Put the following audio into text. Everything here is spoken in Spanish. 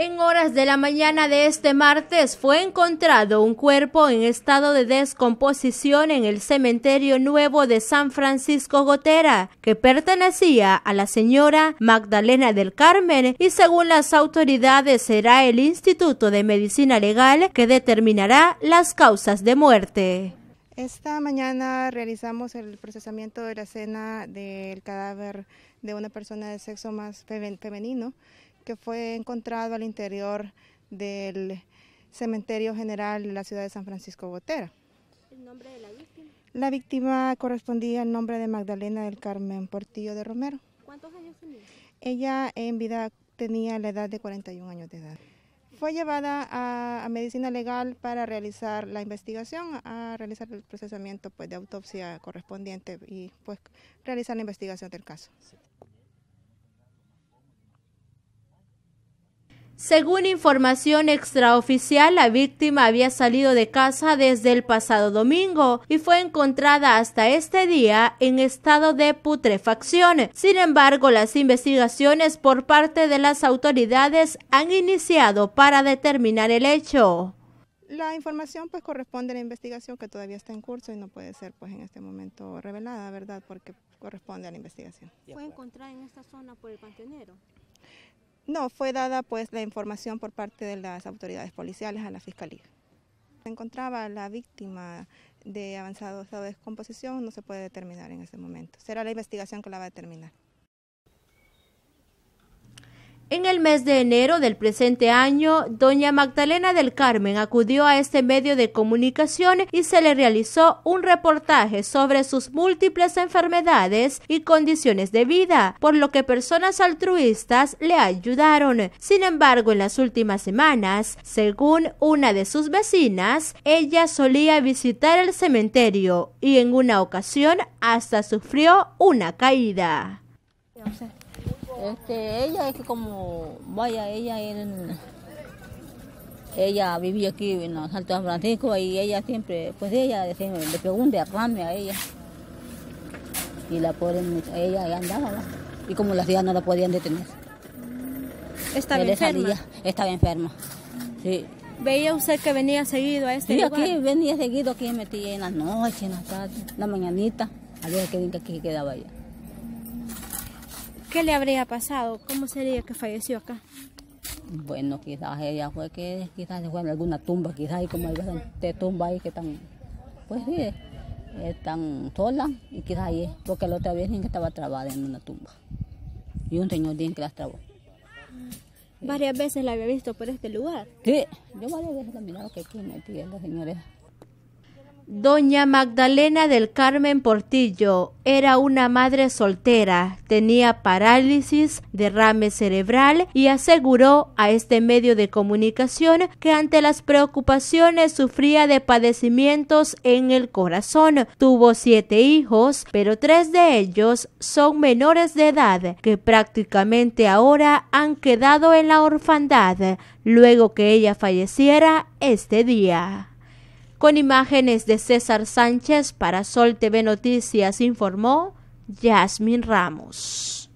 En horas de la mañana de este martes fue encontrado un cuerpo en estado de descomposición en el cementerio nuevo de San Francisco Gotera, que pertenecía a la señora Magdalena del Carmen y según las autoridades será el Instituto de Medicina Legal que determinará las causas de muerte. Esta mañana realizamos el procesamiento de la escena del cadáver de una persona de sexo más femenino que fue encontrado al interior del cementerio general de la ciudad de San Francisco Botera. ¿El nombre de la víctima? La víctima correspondía al nombre de Magdalena del Carmen Portillo de Romero. ¿Cuántos años tenía? Ella en vida tenía la edad de 41 años de edad. Fue llevada a, medicina legal para realizar la investigación, a realizar el procesamiento pues, de autopsia correspondiente y pues realizar la investigación del caso. Según información extraoficial, la víctima había salido de casa desde el pasado domingo y fue encontrada hasta este día en estado de putrefacción. Sin embargo, las investigaciones por parte de las autoridades han iniciado para determinar el hecho. La información pues corresponde a la investigación que todavía está en curso y no puede ser pues en este momento revelada, ¿verdad? Porque corresponde a la investigación. ¿Fue encontrada en esta zona por el panteonero? No, fue dada pues la información por parte de las autoridades policiales a la fiscalía. Se encontraba la víctima de avanzado estado de descomposición, no se puede determinar en este momento. Será la investigación que la va a determinar. En el mes de enero del presente año, doña Magdalena del Carmen acudió a este medio de comunicación y se le realizó un reportaje sobre sus múltiples enfermedades y condiciones de vida, por lo que personas altruistas le ayudaron. Sin embargo, en las últimas semanas, según una de sus vecinas, ella solía visitar el cementerio y en una ocasión hasta sufrió una caída. Este, ella es que como, vaya, ella ella vivía aquí en los Altos San Francisco y ella siempre, pues ella le pegó un derrame a ella. Y la pobre, ella andaba, y como las días no la podían detener. ¿Estaba enferma? estaba enferma, sí. ¿Veía usted que venía seguido a este sí, lugar? aquí venía seguido, aquí metía en las noches, en la tarde, en la mañanita, a ver que aquí quedaba ella. ¿Qué le habría pasado? ¿Cómo sería que falleció acá? Bueno, quizás ella fue que quizás se fue en alguna tumba, quizás hay como hay de tumba ahí que están, pues sí, están solas y quizás ahí, porque la otra vez que estaba trabada en una tumba y un señor bien que las trabó. ¿Varias veces la había visto por este lugar? Sí, yo varias veces la miraba que aquí metía la señora Doña Magdalena del Carmen Portillo era una madre soltera, tenía parálisis, derrame cerebral y aseguró a este medio de comunicación que ante las preocupaciones sufría de padecimientos en el corazón. Tuvo siete hijos, pero tres de ellos son menores de edad que prácticamente ahora han quedado en la orfandad luego que ella falleciera este día. Con imágenes de César Sánchez para Sol TV Noticias informó Yasmin Ramos.